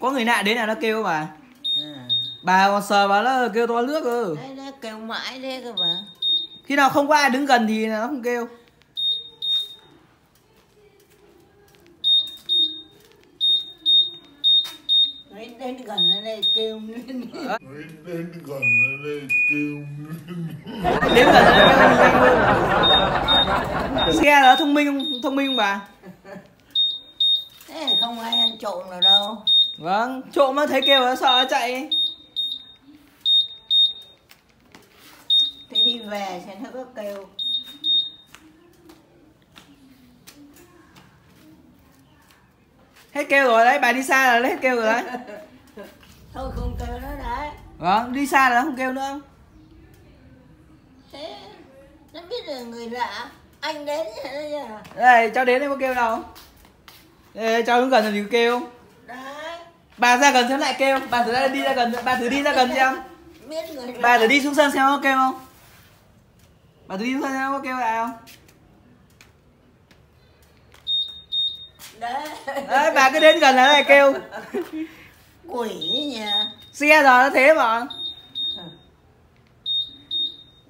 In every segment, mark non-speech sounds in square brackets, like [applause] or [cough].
có người lạ đến là nó kêu bà à. bà còn sờ vào nó kêu to nước cơ. Đấy kêu mãi thế cơ mà. Khi nào không có ai đứng gần thì nó không kêu. Đến gần ở đây kêu lên. Đến gần ở đây kêu đến gần nó kêu nhanh hơn xe nó thông minh không thông minh không bà thế không ai ăn trộm nào đâu vâng trộm nó thấy kêu nó sợ nó chạy. Thế đi về sẽ nó có kêu. Hết kêu rồi đấy bà đi xa là hết kêu rồi đấy. [laughs] Thôi không kêu nó đấy. Vâng đi xa là nó không kêu nữa. Thế nó biết là người lạ. Anh đến đây cháu đến đây có kêu đâu. Đây, cháu đứng gần thì kêu bà ra gần xem lại kêu. Bà thử ra đi ra gần bà thử đi ra gần xem. Bà thử đi xuống sân xem có kêu không? Bà thử đi xuống sân xem có kêu lại không? Đấy bà cứ đến gần là lại kêu. Quỷ nha xe giờ nó thế mà.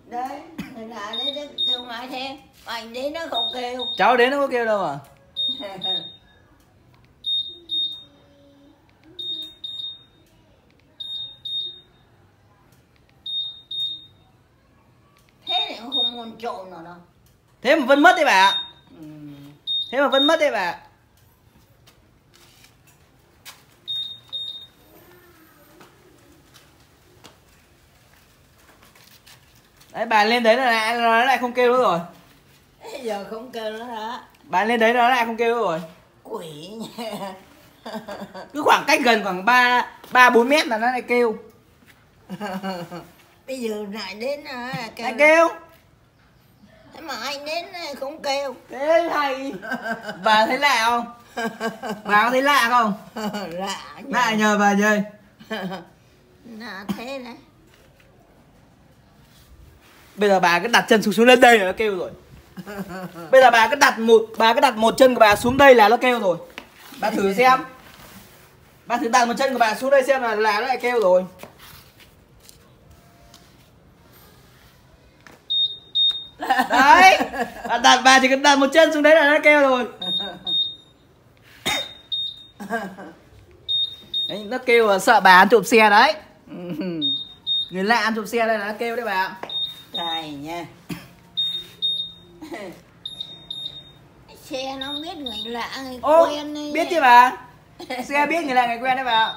Đấy đấy đấy kêu mãi thế. Anh đến nó không kêu. Cháu đến nó có kêu đâu mà [laughs] thế muốn trộm nào đâu thế mà vẫn mất đấy bà ạ. Ừ. thế mà vẫn mất đấy bà ạ. đấy bà lên đấy là lại, nó lại không kêu nữa rồi. Thế giờ không kêu nó đã bà lên đấy nó lại không kêu nữa rồi. Quỷ nha [laughs] cứ khoảng cách gần khoảng ba ba bốn mét là nó lại kêu. Bây giờ lại đến à, kêu, lại kêu thế mà anh đến không kêu. Thế hay bà thấy lạ không? Bà có thấy lạ không? [laughs] Lạ lạ nhờ bà chơi [laughs] lạ thế đấy. Bây giờ bà cứ đặt chân xuống xuống lên đây là nó kêu rồi. Bây giờ bà cứ đặt một bà cứ đặt một chân của bà xuống đây là nó kêu rồi. Bà thử xem. Bà thử đặt một chân của bà xuống đây xem là là nó lại kêu rồi đấy. Bà đặt bà chỉ cần đặt một chân xuống đấy là nó kêu rồi. Đấy, nó kêu là sợ bà ăn trộm xe đấy. Người lạ ăn trộm xe đây là nó kêu đấy bà. Cài nha. Xe nó không biết người lạ người Ô, quen biết chứ bà? Xe biết người lạ người quen đấy bà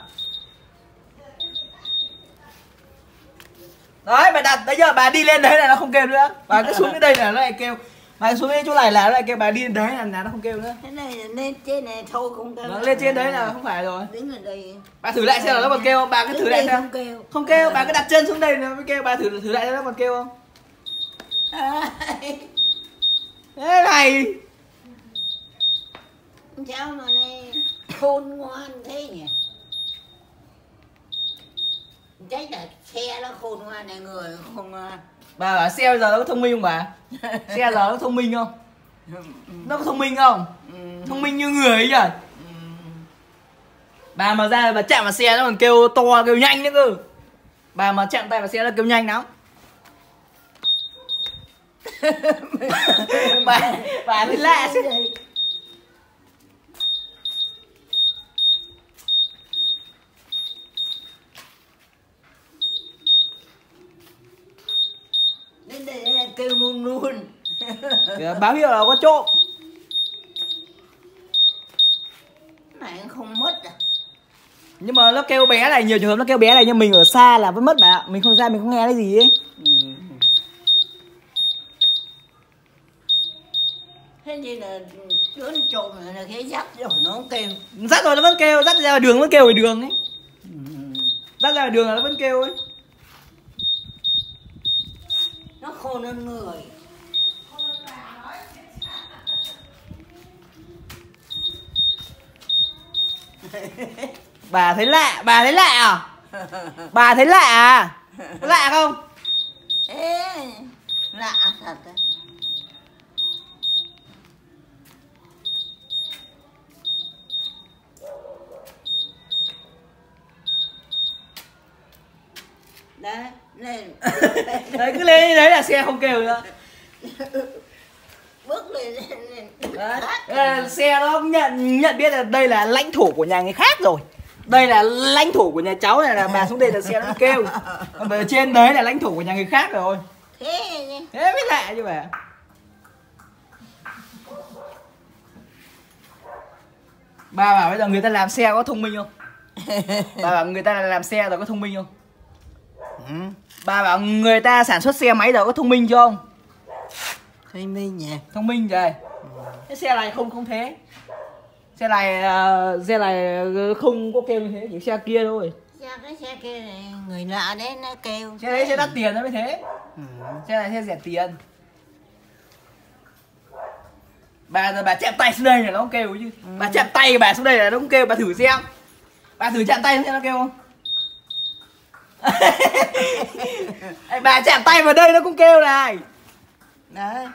Đấy bà đặt bây giờ bà đi lên đấy là nó không kêu nữa. Bà cứ xuống đến đây là nó lại kêu. Bà xuống đến chỗ này là nó lại kêu bà đi đến đấy là nó không kêu nữa. Thế này là lên trên này thôi không kêu. Nó lên trên đấy là không phải rồi. Đứng ở đây. Bà thử lại xem là nó còn kêu không? Bà cứ thử lại xem. không kêu. Không kêu bà cứ đặt chân xuống đây nó mới kêu. Bà thử thử lại xem nó còn kêu không? [laughs] Thế này cháu mà này khôn ngoan thế nhỉ chắc là xe nó khôn ngoan này người khôn ngoan Bà bảo xe bây giờ nó có thông minh không bà? [laughs] Xe giờ nó thông minh không? Nó có thông minh không? Ừ, Thông minh như người ấy nhỉ ừ. bà mà ra bà chạm vào xe nó còn kêu to kêu nhanh nữa cơ. Bà mà chạm tay vào xe nó kêu nhanh lắm. [laughs] Bà bà thấy lạ chứ đến đây là kêu luôn luôn [laughs] báo hiệu là có trộm. Này không mất à? Nhưng mà nó kêu bé này nhiều trường hợp nó kêu bé này nhưng mình ở xa là vẫn mất bà ạ mình không ra mình không nghe cái gì ấy. Ừ. thế thì là đứa trộm là cái dắt rồi nó không kêu. Dắt rồi nó vẫn kêu dắt ra đường vẫn kêu ngoài đường ấy. Ừ. dắt ra ngoài đường là nó vẫn kêu ấy khôn hơn người. Bà thấy lạ bà thấy lạ à? Bà thấy lạ à? Lạ không? Ê lạ thật đấy đấy lên [laughs] đấy cứ lên như đấy là xe không kêu nữa. [laughs] Bước lên lên đấy xe nó nhận nhận biết là đây là lãnh thổ của nhà người khác rồi. Đây là lãnh thổ của nhà cháu này là bà xuống đây là xe nó kêu. Còn ở trên đấy là lãnh thổ của nhà người khác rồi. Thế thế mới lạ chứ bà. Bà bảo bây giờ người ta làm xe có thông minh không? [laughs] Bà bảo người ta làm xe rồi có thông minh không ừ. bà bảo người ta sản xuất xe máy rồi có thông minh chưa không thấy minh nhỉ? Thông minh rồi cái xe này không không thế. Xe này ờ, xe này ờ, không có kêu như thế chỉ xe kia thôi. Sao cái xe kia này người lạ đấy nó kêu xe đấy sẽ đắt tiền. nó mới thế. Ừ. xe này xe rẻ tiền. Bà giờ bà chạm tay xuống đây là nó kêu chứ. Bà chạm tay bà xuống đây là nó không kêu bà thử xem. Bà thử chạm tay xem nó kêu không bà chạm tay vào đây nó cũng kêu này. Đấy.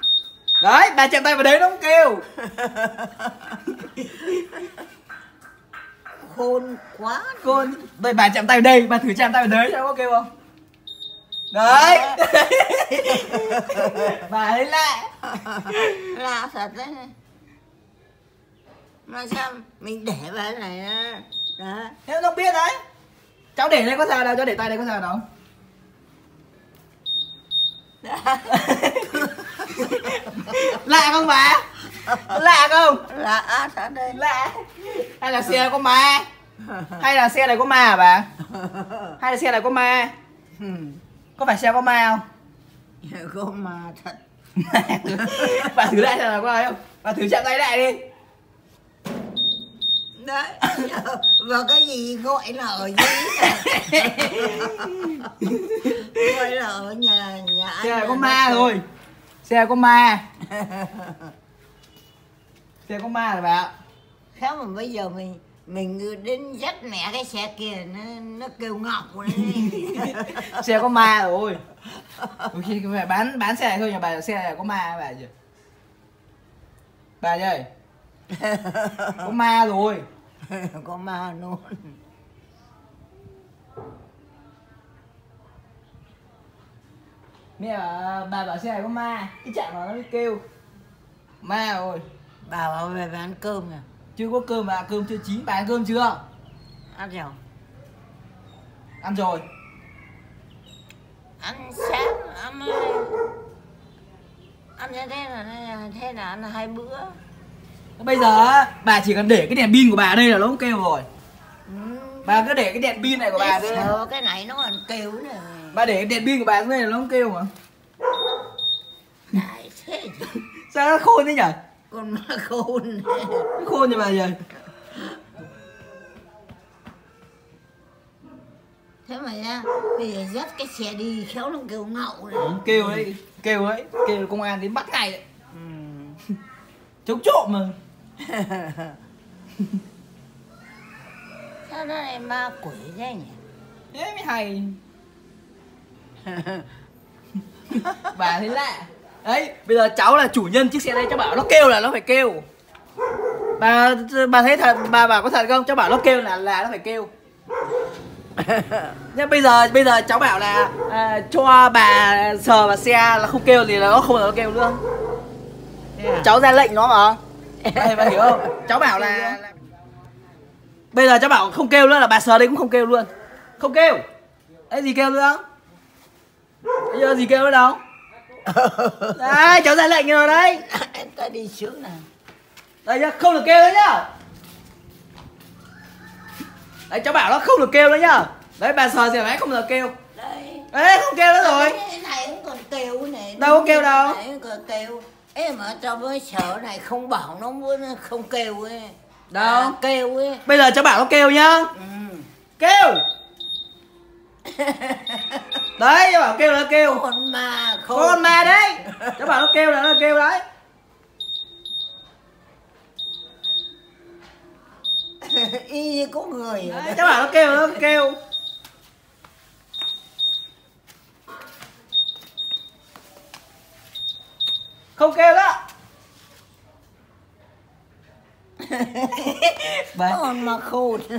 Đấy bà chạm tay vào đấy nó cũng kêu. Khôn quá. Cô đây bà chạm tay vào đây bà thử chạm tay vào đấy. Xem có kêu không? Đấy. [laughs] Bà thấy lạ. Lạ thật đấy. Mà sao mình để vào này á? Đó. Thế nó không biết đấy cháu để đây có sao đâu cháu để tay đây có sao đâu. [laughs] Lạ không bà? Lạ không? Lạ thật đấy lạ. Hay là xe có ma? Hay là xe này có ma à bà? Hay là xe này có ma? Có phải xe có ma không? Có mà thật. [laughs] Bà thử lại xem là có ai không? Bà thử chạm tay lại đi đấy và [laughs] cái gì gọi là ở dưới [laughs] gọi là ở nhà nhà anh xe này có ma rồi xe có ma. Xe có ma rồi bà. Không mà bây giờ mình mình đến dắt mẹ cái xe kia nó nó kêu ngọc đấy [laughs] xe có ma rồi. Đôi khi phải bán bán xe này thôi nhà bà xe này có ma bà chứ bà ơi. Có ma rồi [laughs] có ma luôn. Mẹ bà bảo xe này có ma. Cái chạm vào nó mới kêu ma rồi bà bảo về bán cơm à chưa có cơm mà cơm chưa chín bà ăn cơm chưa? Ăn rồi ăn rồi. Ăn sáng ăn ăn như thế là thế là ăn hai bữa bây giờ bà chỉ cần để cái đèn pin của bà đây là nó cũng kêu rồi. Ừ. bà cứ để cái đèn pin này của bà đây. sợ cái này nó còn kêu nữa. Bà để cái đèn pin của bà xuống đây là nó cũng kêu mà. Đại thế [laughs] sao nó khôn thế nhỉ? Con ma khôn. Khôn như bà vậy thế mà nha bây giờ dắt cái xe đi khéo nó kêu ngậu này. Kêu đấy kêu đấy kêu công an đến bắt ngay đấy. Ừ. [laughs] chống trộm mà sao nó lại ma quỷ thế nhỉ thế mới hay. [laughs] Bà thấy lạ. Đấy bây giờ cháu là chủ nhân chiếc xe đây cháu bảo nó kêu là nó phải kêu. Bà bà thấy thật bà bảo có thật không? Cháu bảo nó kêu là là nó phải kêu. [laughs] Nhưng bây giờ bây giờ cháu bảo là à, cho bà sờ vào xe là không kêu thì là nó không là nó kêu nữa. Thế à? cháu ra lệnh nó mà bà hiểu không? Cháu bảo là, là bây giờ cháu bảo không kêu nữa là bà sờ đây cũng không kêu luôn. Không kêu. Ấy gì kêu nữa? Bây giờ gì kêu nữa đâu? [laughs] Đấy cháu ra lệnh rồi đấy. Em ta đi xuống nào. Đây nhá không được kêu nữa nhá. Đấy cháu bảo nó không được kêu nữa nhá. Đấy bà sờ xe máy không được kêu. Đây. Đấy không kêu nữa rồi. Cái này cũng còn kêu này Đâu có kêu đâu. Kêu Ê mà tao với sợ này không bảo nó muốn không kêu ấy. Đâu? à, kêu ấy. Bây giờ cháu bảo nó kêu nhá. Ừ. kêu! [laughs] Đấy cháu bảo kêu là kêu. Con ma không. Con ma đấy. Cháu bảo nó kêu là nó kêu đấy. [laughs] Y như có người ở Đấy, đây. cháu bảo nó kêu nó kêu không kêu đó. Bà- con ma khôn [laughs]